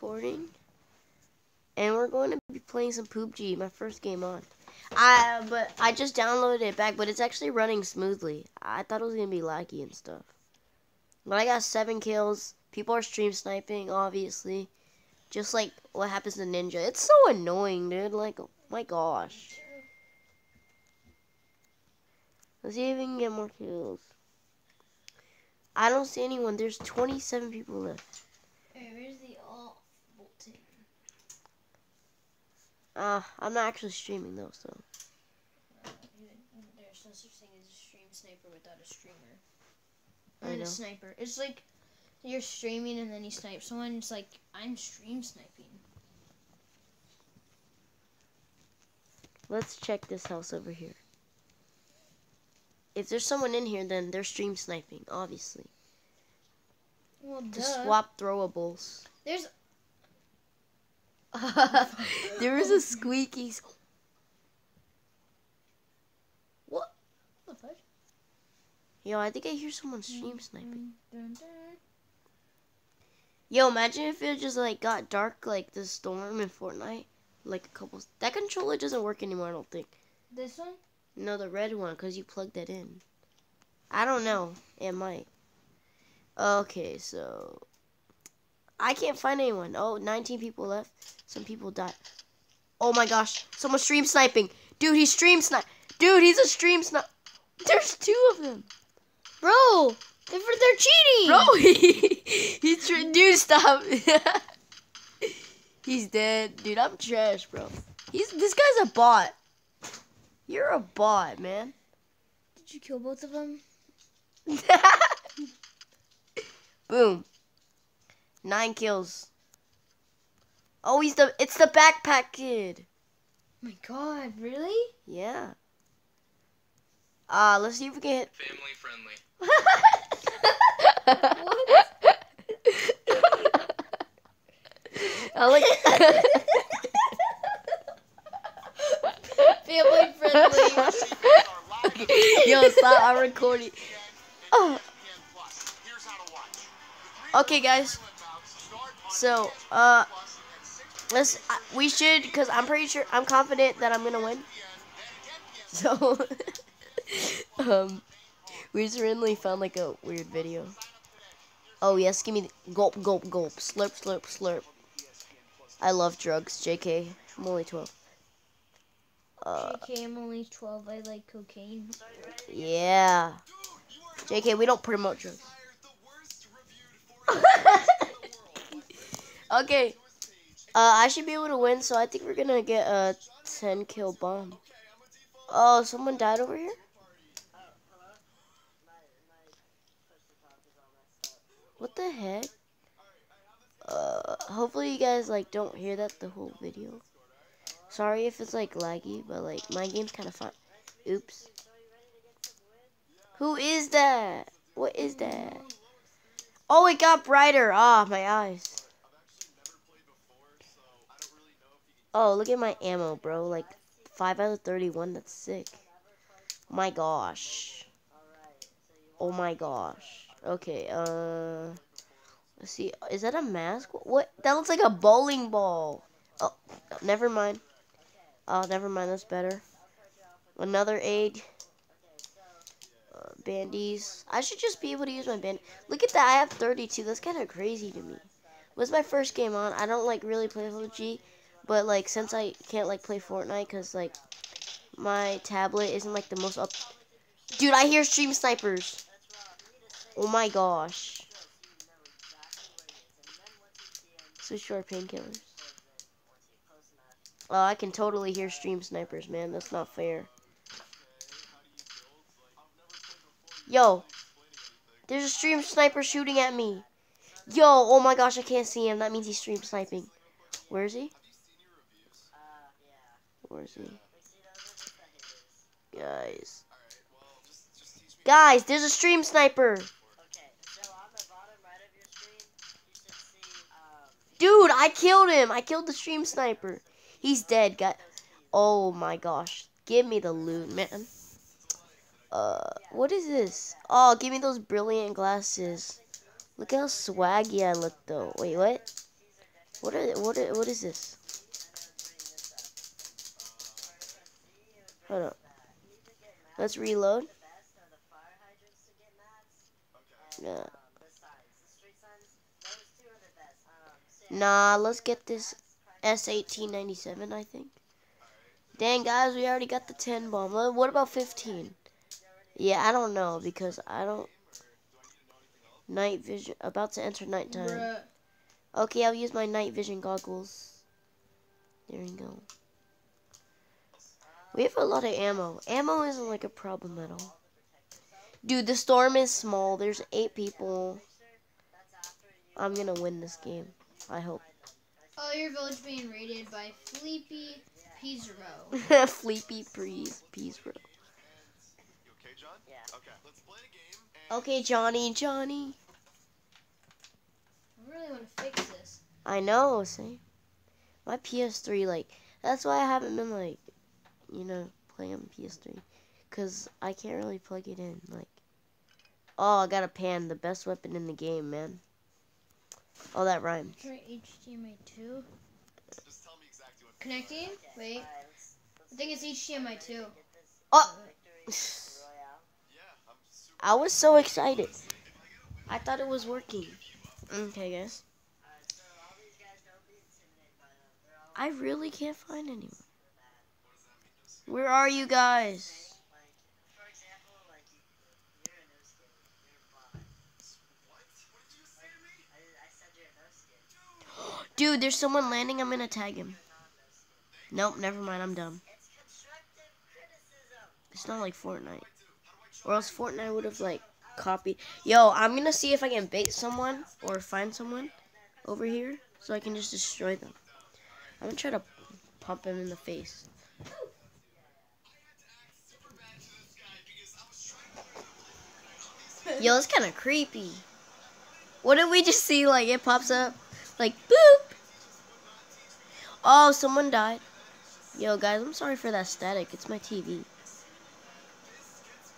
recording, and we're going to be playing some PUBG, my first game on. I but I just downloaded it back, but it's actually running smoothly. I thought it was gonna be laggy and stuff. But I got seven kills. People are stream sniping, obviously. Just like what happens to Ninja. It's so annoying, dude. Like, oh my gosh. Let's see if we can get more kills. I don't see anyone. There's 27 people left. Hey, where's the off button? Uh, I'm not actually streaming though, so. There's no such thing as a stream sniper without a streamer. I And know. a sniper. It's like you're streaming and then you snipe someone. It's like I'm stream sniping. Let's check this house over here. If there's someone in here, then they're stream sniping, obviously. Well, To duh. swap throwables. There's there was a squeaky. what the fuck? Yo, I think I hear someone stream sniping. Yo, imagine if it just like got dark like the storm in Fortnite. Like a couple. That controller doesn't work anymore, I don't think. This one? No, the red one, because you plugged that in. I don't know. It might. Okay, so. I can't find anyone. Oh, 19 people left. Some people died. Oh my gosh. Someone's stream sniping. Dude, he's stream snipe. Dude, he's a stream snipe. There's two of them. Bro, they're, they're cheating. Bro, he, he's tr- Dude, stop. he's dead. Dude, I'm trash, bro. He's This guy's a bot. You're a bot, man. Did you kill both of them? Boom. Nine kills. Oh, he's the. It's the backpack kid. my God, really? Yeah. Uh, let's see if we can hit. Family friendly. I like. Family friendly. Yo, stop! I'm recording. Oh. Okay, guys. So, uh, let's. Uh, we should, cause I'm pretty sure, I'm confident that I'm gonna win. So, um, we just randomly found like a weird video. Oh yes, give me the gulp, gulp, gulp, slurp, slurp, slurp. I love drugs, JK. I'm only 12. Uh, JK, I'm only 12. I like cocaine. yeah. JK, we don't promote drugs. Okay. Uh, I should be able to win, so I think we're gonna get a 10 kill bomb. Oh, someone died over here? What the heck? Uh, hopefully you guys, like, don't hear that the whole video. Sorry if it's, like, laggy, but, like, my game's kind of fun. Oops. Who is that? What is that? Oh, it got brighter. Ah, my eyes. Oh, look at my ammo, bro. Like, 5 out of 31. That's sick. My gosh. Oh my gosh. Okay, uh... Let's see. Is that a mask? What? That looks like a bowling ball. Oh, never mind. Oh, never mind. That's better. Another egg. Uh, bandies. I should just be able to use my band. Look at that. I have 32. That's kind of crazy to me. Was my first game on. I don't like really play PUBG, but like since I can't like play Fortnite because like my tablet isn't like the most up. Dude, I hear stream snipers. Oh my gosh. Switch to our painkillers. Oh, I can totally hear stream snipers, man. That's not fair. Yo, there's a stream sniper shooting at me. Yo, oh my gosh, I can't see him. That means he's stream sniping. Where is he? Where is he? Guys. Guys, there's a stream sniper. Dude, I killed him. I killed the stream sniper. He's dead, guy. Oh my gosh. Give me the loot, man. Uh, what is this? Oh, give me those brilliant glasses. Look how swaggy I look, though. Wait, what? What are what are, what is this? Hold up. Let's reload. Yeah. Nah, let's get this S1897, I think. Dang, guys, we already got the 10 bomb. What about 15? Yeah, I don't know because I don't. Night vision. About to enter nighttime. Bruh. Okay, I'll use my night vision goggles. There we go. We have a lot of ammo. Ammo isn't like a problem at all. Dude, the storm is small. There's eight people. I'm gonna win this game. I hope. Oh, your village being raided by Fleepy Pizarro. Fleepy Breeze, Peas Bro. You okay, John? Yeah. Okay, let's play a game. Okay, Johnny, Johnny. I really want to fix this. I know, see? My PS3, like, that's why I haven't been, like, you know, playing on PS3. Because I can't really plug it in. Like, oh, I got a pan, the best weapon in the game, man. Oh, that rhymes. Try HDMI 2. just tell me exactly. Connecting? Wait. I think it's HDMI 2. Oh! Yeah, I was so excited. I thought it was working. Okay, guys. I really can't find anyone. Where are you guys? To? Dude, there's someone landing. I'm gonna tag him. Nope, never mind. I'm dumb. It's not like Fortnite. Or else Fortnite would have, like, copied. Yo, I'm gonna see if I can bait someone or find someone over here so I can just destroy them. I'm gonna try to pump him in the face. Yo, it's kind of creepy. What did we just see? Like, it pops up. Like, boop. Oh, someone died. Yo, guys, I'm sorry for that static. It's my TV.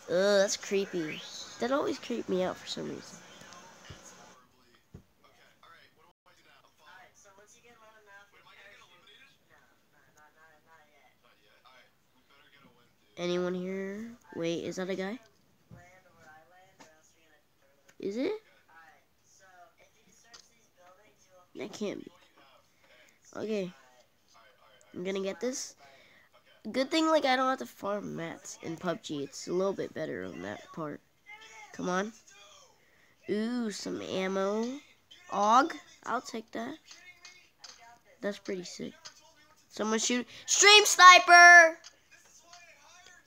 Ugh, that's creepy. That always creeped me out for some reason. Anyone here? Wait, is that a guy? Land where I land, or else you're gonna. Is it? Alright, so if you search these buildings, you it? That can't be. Okay, I'm gonna get this. Good thing, like, I don't have to farm mats in PUBG. It's a little bit better on that part. Come on. Ooh, some ammo. Og, I'll take that. That's pretty sick. Someone shoot. Stream sniper!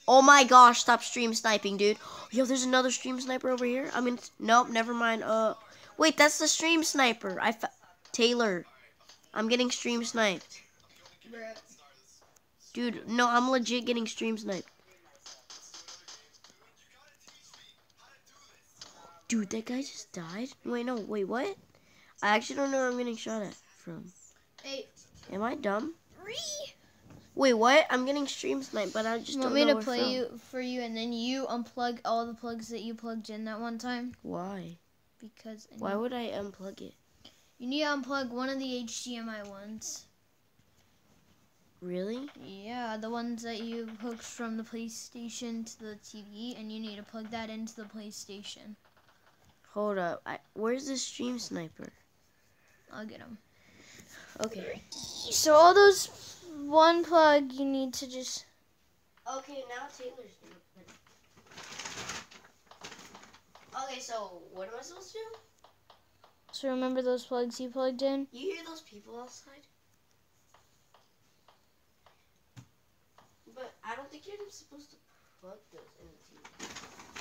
Oh my gosh, stop stream sniping, dude. Yo, there's another stream sniper over here. I mean, nope, never mind. Uh, wait, that's the stream sniper. I Taylor, I'm getting stream sniped. Dude, no, I'm legit getting stream sniped. Dude, that guy just died? Wait, no, wait, what? I actually don't know where I'm getting shot at from. Hey, Am I dumb? Wait, what? I'm getting stream sniped, but I just want me to play from. you for you, and then you unplug all the plugs that you plugged in that one time? Why? Because I Why would I unplug it? you need to unplug one of the HDMI ones. Really? Yeah, the ones that you hooked from the PlayStation to the TV, and you need to plug that into the PlayStation. Hold up. I, where's the stream sniper? I'll get him. Okay. So all those one plug, you need to just Okay, now Taylor's doing it. Okay, so what am I supposed to do? so remember those plugs you plugged in. You hear those people outside? But I don't think you're supposed to plug those in the TV.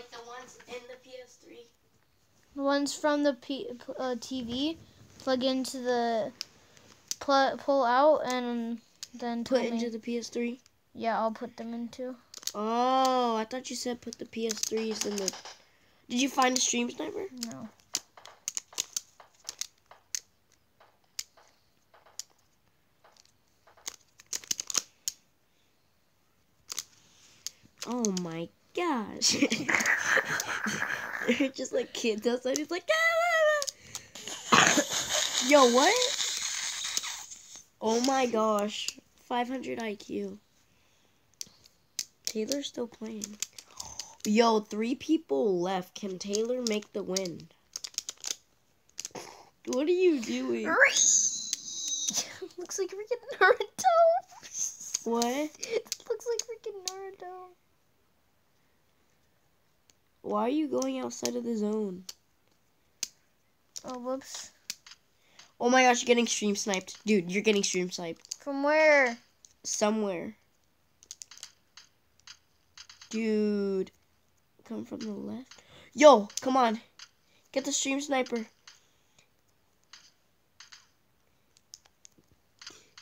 Like the ones in the PS3. The ones from the P, uh, TV, plug into the pl- pull out, and then Put tell me- into the PS3. yeah, I'll put them into. Oh, I thought you said put the PS3s in the. Did you find a stream sniper? No. Oh my gosh. They're just like kids outside. It's like, "Ah!" yo, what? Oh my gosh. 500 IQ. Taylor's still playing. Yo, three people left. Can Taylor make the win? What are you doing? Looks like we're getting Naruto. What? Looks like freaking Naruto. Why are you going outside of the zone? Oh, whoops. Oh my gosh, you're getting stream sniped. Dude, you're getting stream sniped. From where? Somewhere. Dude. Come from the left. Yo, come on. Get the stream sniper.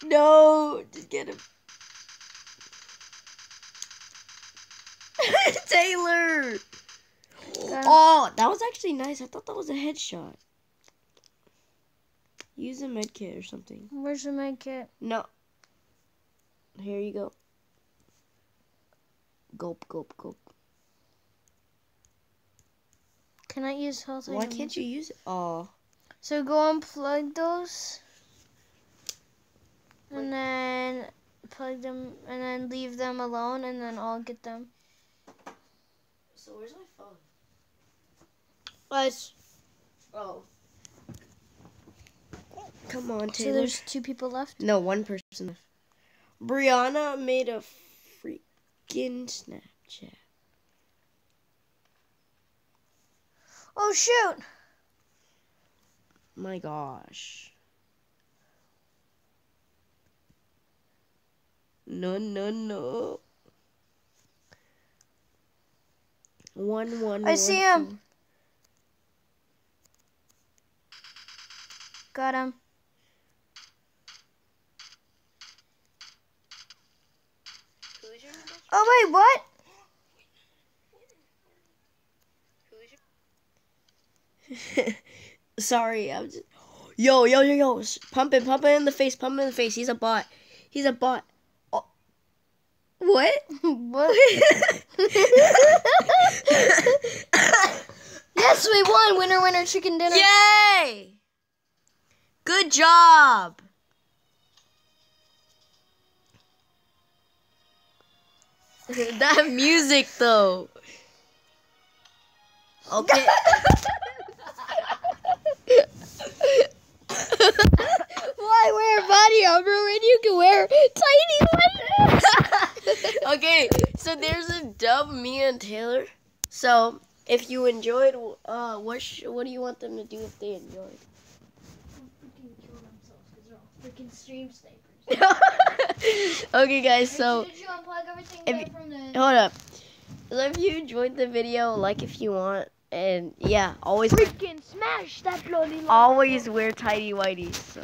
No, just get him. Taylor! Oh, that was actually nice. I thought that was a headshot. Use a med kit or something. Where's the med kit? No. Here you go. Gulp, gulp, gulp. Can I use health Why can't you use it? Oh. So go unplug those. And then plug them and then leave them alone and then I'll get them. So where's my? What? Oh. Come on, Taylor. So there's two people left. no, one person. left. Brianna made a freaking Snapchat. Oh shoot! My gosh. No, no, no. One, one. I one, see him. two. Got him. Who's your number? Oh wait, what? Sorry, I'm just. Yo, yo, yo, yo! Pump it, pump it in the face, pump it in the face. He's a bot. He's a bot. Oh. What? what? yes, we won! Winner, winner, chicken dinner. Yay! Good job. that music, though. Okay. Why wear a body armor when you can wear tiny ones? okay, so there's a dub, me and Taylor. So if you enjoyed, uh, what what do you want them to do if they enjoyed? Stream snipers. okay, guys. So did you unplug everything if you- from the? hold up. So if you enjoyed the video, like if you want, and yeah, always Freaking smash that bloody! always wear tidy whities. So